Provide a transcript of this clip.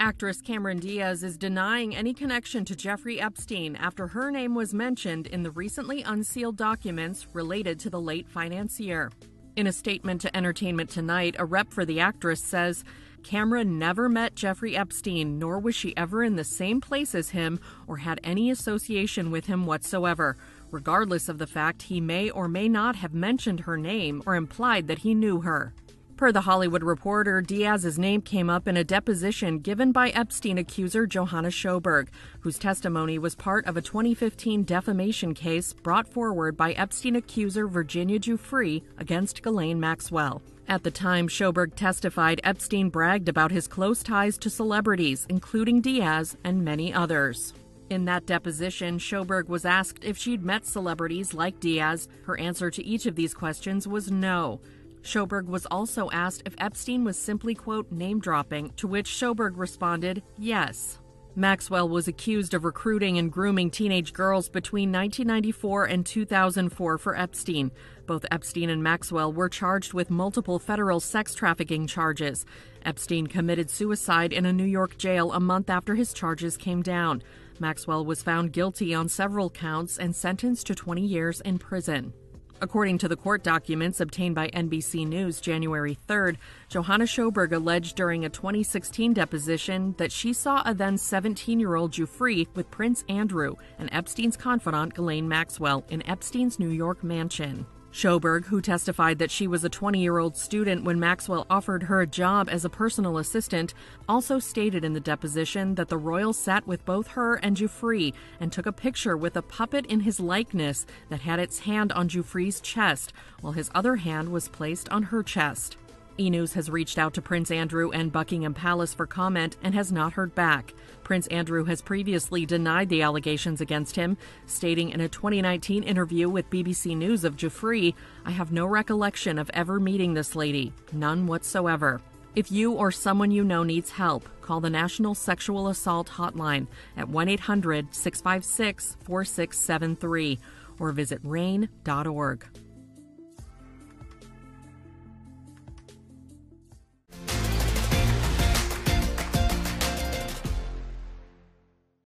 Actress Cameron Diaz is denying any connection to Jeffrey Epstein after her name was mentioned in the recently unsealed documents related to the late financier. In a statement to Entertainment Tonight, a rep for the actress says Cameron never met Jeffrey Epstein, nor was she ever in the same place as him or had any association with him whatsoever, regardless of the fact he may or may not have mentioned her name or implied that he knew her. Per The Hollywood Reporter, Diaz's name came up in a deposition given by Epstein accuser Johanna Sjoberg, whose testimony was part of a 2015 defamation case brought forward by Epstein accuser Virginia Giuffre against Ghislaine Maxwell. At the time, Sjoberg testified Epstein bragged about his close ties to celebrities, including Diaz and many others. In that deposition, Sjoberg was asked if she'd met celebrities like Diaz. Her answer to each of these questions was no. Sjoberg was also asked if Epstein was simply, quote, name dropping, to which Sjoberg responded, yes. Maxwell was accused of recruiting and grooming teenage girls between 1994 and 2004 for Epstein. Both Epstein and Maxwell were charged with multiple federal sex trafficking charges. Epstein committed suicide in a New York jail a month after his charges came down. Maxwell was found guilty on several counts and sentenced to 20 years in prison. According to the court documents obtained by NBC News January 3rd, Johanna Sjoberg alleged during a 2016 deposition that she saw a then 17 year old Giuffre with Prince Andrew and Epstein's confidant Ghislaine Maxwell in Epstein's New York mansion. Sjoberg, who testified that she was a 20 year old student when Maxwell offered her a job as a personal assistant, also stated in the deposition that the royal sat with both her and Giuffre and took a picture with a puppet in his likeness that had its hand on Giuffre's chest, while his other hand was placed on her chest. E! News has reached out to Prince Andrew and Buckingham Palace for comment and has not heard back. Prince Andrew has previously denied the allegations against him, stating in a 2019 interview with BBC News of Giuffre, I have no recollection of ever meeting this lady, none whatsoever. If you or someone you know needs help, call the National Sexual Assault Hotline at 1 800 656 4673 or visit RAINN.org.